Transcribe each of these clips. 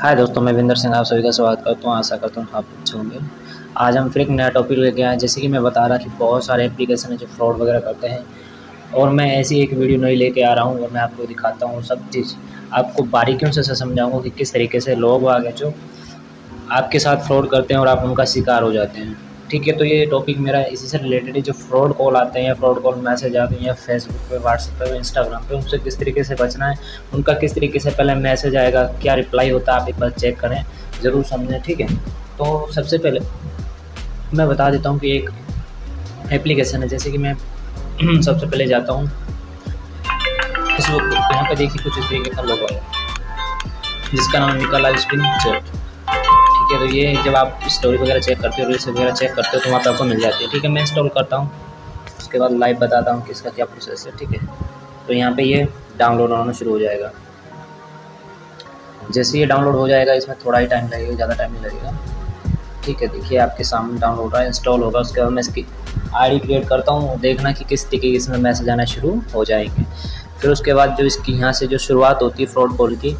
हाय दोस्तों, मैं विंदर सिंह, आप सभी का स्वागत करता हूँ। आशा करता हूँ आप अच्छे होंगे। आज हम फिर एक नया टॉपिक लेके आए जैसे कि मैं बता रहा कि बहुत सारे एप्लीकेशन है जो फ्रॉड वगैरह करते हैं। और मैं ऐसी एक वीडियो नई लेके आ रहा हूँ और मैं आपको दिखाता हूँ सब चीज़। आपको बारीकियों से समझाऊँगा कि किस तरीके से लोग आगे जो आपके साथ फ्रॉड करते हैं और आप उनका शिकार हो जाते हैं। ठीक है तो ये टॉपिक मेरा इसी से रिलेटेड है, जो फ्रॉड कॉल आते हैं या फ्रॉड कॉल मैसेज आते हैं या फेसबुक पे व्हाट्सएप पे इंस्टाग्राम पे, उनसे किस तरीके से बचना है, उनका किस तरीके से पहले मैसेज आएगा, क्या रिप्लाई होता है, आप एक बार चेक करें, ज़रूर समझें, ठीक है। तो सबसे पहले मैं बता देता हूँ कि एक एप्लीकेशन है, जैसे कि मैं सबसे पहले जाता हूँ फेसबुक यहाँ पर देखिए कुछ इस तरीके का लोग जिसका नाम निकला स्क्रीन चैट ठीक है तो ये जब आप स्टोरी वगैरह चेक करते हो रील्स वगैरह चेक करते हो तो वहाँ पर आपको मिल जाती है। ठीक है, मैं इंस्टॉल करता हूँ। उसके बाद लाइव बताता हूँ कि इसका क्या प्रोसेस है, ठीक है? तो यहाँ पर ये डाउनलोड होना शुरू हो जाएगा। जैसे ये डाउनलोड हो जाएगा, इसमें थोड़ा ही टाइम लगेगा, ज़्यादा टाइम नहीं लगेगा। ठीक है, देखिए आपके सामने डाउनलोड हो रहा है इंस्टॉल होगा। उसके बाद मैं इसकी आईडी क्रिएट करता हूँ, देखना कि किस तरीके इसमें मैसेज आना शुरू हो जाएँगे। फिर उसके बाद जो इसकी यहाँ से जो शुरुआत होती है फ्रॉड कॉल की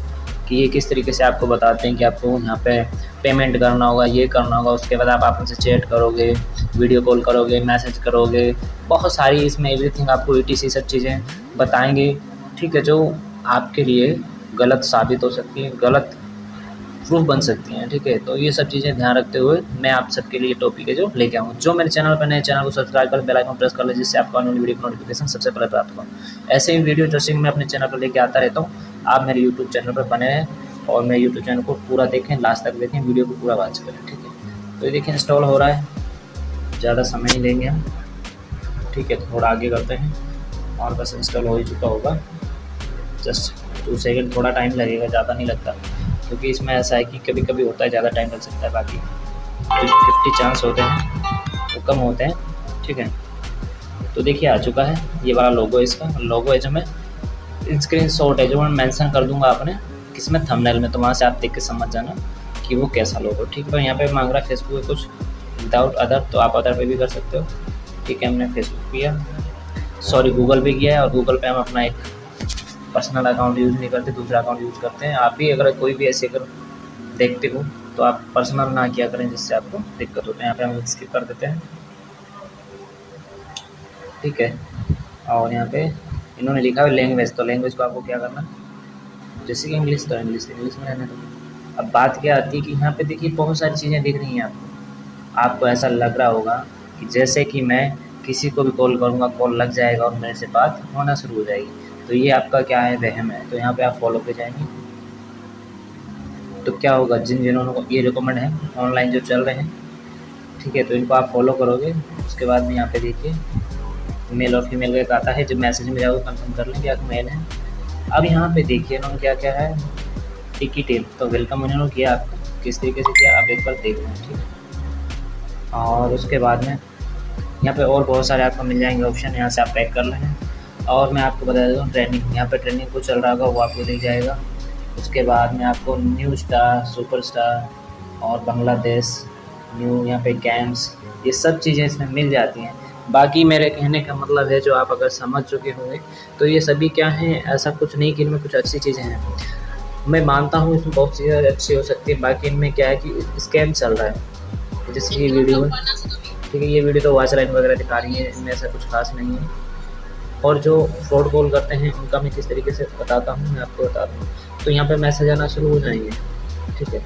कि ये किस तरीके से आपको बताते हैं कि आपको यहाँ पे पेमेंट करना होगा, ये करना होगा, उसके बाद आप आपसे चैट करोगे वीडियो कॉल करोगे मैसेज करोगे, बहुत सारी इसमें एवरीथिंग आपको ई सब चीज़ें बताएँगे। ठीक है, जो आपके लिए गलत साबित हो सकती है, गलत प्रूफ बन सकती हैं, ठीक है? तो ये सब चीज़ें ध्यान रखते हुए मैं आप सबके लिए टॉपिक है जो लेके आऊँ। जो मेरे चैनल पर नए चैनल को सब्सक्राइब कर बेल आइकन प्रेस कर ले, जिससे आपको आने वीडियो की नोटिफिकेशन सबसे पहले प्राप्त हो। ऐसे ही वीडियो इंटरेस्टिंग मैं अपने चैनल पर लेके आता रहता हूँ। आप मेरे यूट्यूब चैनल पर बने हैं और मेरे यूट्यूब चैनल को पूरा देखें लास्ट तक देखें वीडियो को पूरा वॉच करें, ठीक है? तो ये देखिए इंस्टॉल हो रहा है। ज़्यादा समय नहीं लेंगे हम, ठीक है? तो थोड़ा आगे करते हैं और बस इंस्टॉल हो ही चुका होगा। जस्ट टू सेकेंड थोड़ा टाइम लगेगा, ज़्यादा नहीं लगता। क्योंकि इसमें ऐसा है कि कभी कभी होता है, ज़्यादा टाइम लग सकता है, बाकी फिफ्टी चांस होते हैं, वो कम होते हैं, ठीक है? तो देखिए, आ चुका है ये वाला लोगो है इसका। लोगो है जो मैं स्क्रीन शॉट है, जो मैं मैंसन कर दूँगा आपने किसमें थंबनेल में तो वहाँ से आप देख के समझ जाना कि वो कैसा लोगो ठीक है यहाँ पे मांग रहा है फेसबुक पे कुछ विदाउट अदर तो आप अदर पे भी कर सकते हो। ठीक है, हमने फेसबुक किया। सॉरी गूगल पे किया है और गूगल पे हम अपना एक पर्सनल अकाउंट यूज़ नहीं करते, दूसरा अकाउंट यूज़ करते हैं। आप भी अगर कोई भी ऐसे अगर देखते हो तो आप पर्सनल ना किया करें, जिससे आपको दिक्कत होती है यहाँ पे हम स्किप कर देते हैं। ठीक है। और यहाँ पे इन्होंने लिखा है लैंग्वेज तो लैंग्वेज को आपको क्या करना? जैसे कि इंग्लिश तो इंग्लिश इंग्लिश में रहने दो। अब बात क्या आती है कि यहाँ पे देखिए बहुत सारी चीज़ें दिख रही हैं आपको। आपको ऐसा लग रहा होगा कि जैसे कि मैं किसी को भी कॉल करूँगा कॉल लग जाएगा और मेरे से बात होना शुरू हो जाएगी। तो ये आपका क्या है, वहम है? तो यहाँ पे आप फॉलो पे जाएँगे। तो क्या होगा, जिन जिन्होंने को ये रिकमेंड है ऑनलाइन जो चल रहे हैं, ठीक है तो इनको आप फॉलो करोगे। उसके बाद में यहाँ पे देखिए मेल और फीमेल का एक आता है, जब मैसेज में जाओगे कंफर्म कर लेंगे, आप मेल है। अब यहाँ पे देखिए उन्होंने क्या क्या है। टिकी टेल तो वेलकम उन्होंने किया आपको। किस तरीके से किया, आप एक बार देख लें, ठीक है। और उसके बाद में यहाँ पे और बहुत सारे आपको मिल जाएँगे ऑप्शन यहाँ से आप पैक कर लें। और मैं आपको बता देता हूँ ट्रेनिंग यहाँ पर ट्रेनिंग कुछ चल रहा होगा वो आपको दिख जाएगा। उसके बाद में आपको न्यू स्टार सुपर स्टार और बांग्लादेश न्यू यहाँ पे गेम्स ये सब चीज़ें इसमें मिल जाती हैं। बाकी मेरे कहने का मतलब है जो आप अगर समझ चुके होंगे तो ये सभी क्या हैं ऐसा कुछ नहीं कि इनमें कुछ अच्छी चीज़ें हैं। मैं मानता हूँ इसमें बहुत चीज़ें अच्छी हो सकती है बाकी इनमें क्या है कि स्कैम चल रहा है। जैसे कि ये वीडियो ठीक है ये वीडियो तो वॉच लाइन वगैरह दिखा रही है इनमें ऐसा कुछ खास नहीं है। और जो फ्रॉड कॉल करते हैं, उनका मैं किस तरीके से बताता हूँ, मैं आपको बताता हूँ। तो यहाँ पर मैसेज आना शुरू हो जाएँगे, ठीक है?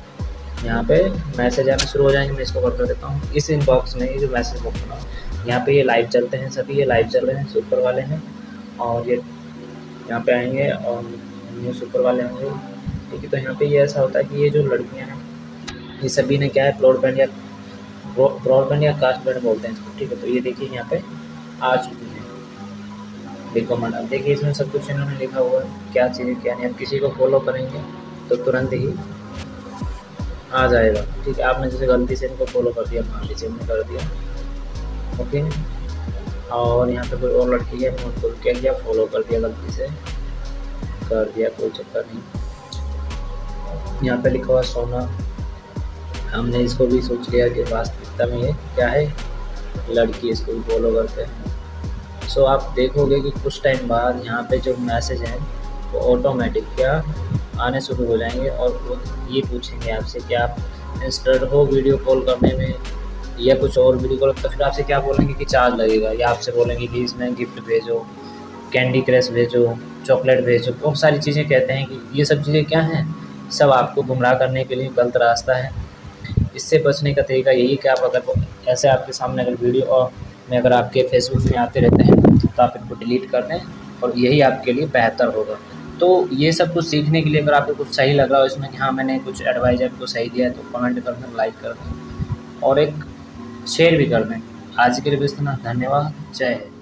यहाँ पे मैसेज आना शुरू हो जाएँगे, मैं इसको कर देता हूँ। इस इनबॉक्स में ये जो मैसेज बॉक्स बना यहाँ पे ये लाइव चलते हैं सभी, ये लाइव चल रहे हैं सुपर वाले हैं। और ये यहाँ पे आएँगे और न्यू सुपर वाले होंगे। ठीक है तो यहाँ पे ये ऐसा होता है कि ये जो लड़कियाँ हैं, ये सभी ने क्या है ब्रॉडबैंड या ब्रॉडबैंड या कास्ट बैंड बोलते हैं इसको, ठीक है? तो ये देखिए, यहाँ पे आ चुकी है। रिकमेंड अब देखिए इसमें सब कुछ इन्होंने लिखा हुआ है। क्या चीज़ें, क्या नहीं अब किसी को फॉलो करेंगे तो तुरंत ही आ जाएगा। ठीक है, आपने जैसे गलती से इनको फॉलो कर दिया मान लीजिए हमने कर दिया। ओके? और यहाँ पे कोई और लड़की है उनको क्या किया फॉलो कर दिया गलती से। कर दिया, कोई चक्कर नहीं। यहाँ पे लिखा हुआ सोना। हमने इसको भी सोच लिया कि वास्तविकता में ये क्या है? लड़की इसको भी फॉलो करते हैं। सो आप देखोगे कि कुछ टाइम बाद यहाँ पे जो मैसेज हैं, वो ऑटोमेटिक क्या आने शुरू हो जाएँगे और वो ये पूछेंगे आपसे कि आप इंस्टेड हो वीडियो कॉल करने में या कुछ और वीडियो कॉल तो फिर आपसे क्या बोलेंगे कि चार्ज लगेगा? या आपसे बोलेंगे कि इसमें गिफ्ट भेजो कैंडी क्रश भेजो चॉकलेट भेजो बहुत सारी चीज़ें कहते हैं कि ये सब चीज़ें क्या हैं? सब आपको गुमराह करने के लिए गलत रास्ता है। इससे बचने का तरीका यही कि आप अगर ऐसे आपके सामने अगर वीडियो और में अगर आपके फेसबुक में आते रहते हैं तो आप इनको डिलीट कर दें और यही आपके लिए बेहतर होगा। तो ये सब कुछ सीखने के लिए अगर आपको कुछ सही लग रहा हो इसमें कि हाँ मैंने कुछ एडवाइज आपको सही दिया है तो कमेंट कर दें लाइक कर दें और एक शेयर भी कर दें। आज के लिए बस इतना। धन्यवाद। जय हिंद।